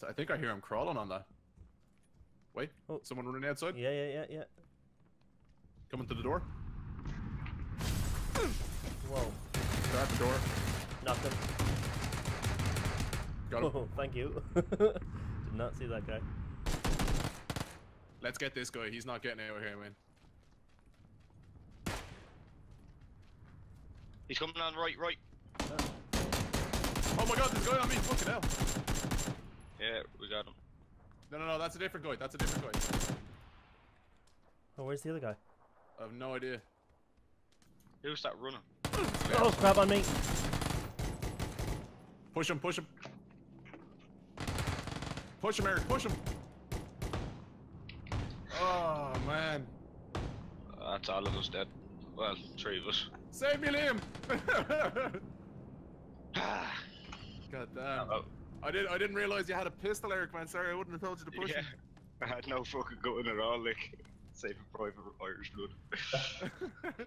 east. I think I hear him crawling on that. Wait, Oh. someone running outside? Yeah, yeah, yeah, yeah. Coming to the door. Whoa. That door. Knocked him. Got him. Oh, thank you. Did not see that guy. Let's get this guy. He's not getting out of here, man. He's coming on right, right. Oh my god, there's a guy on me. Fucking hell. Yeah, we got him. No, no, no. That's a different guy. That's a different guy. Oh, where's the other guy? I have no idea. Who's that running? Oh, crap on me. Push him, push him. Push him, Eric, push him. Oh, man. Uh, that's all of us dead. Well, three of us. Save me, Liam! God damn. Oh, I, did, I didn't realize you had a pistol, Eric, man. Sorry, I wouldn't have told you to push yeah. him. I had no fucking gun at all, like, saving private Irish blood.